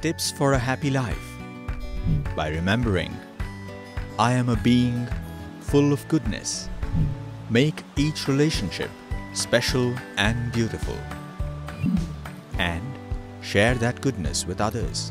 Tips for a happy life by remembering I am a being full of goodness. Make each relationship special and beautiful. And share that goodness with others.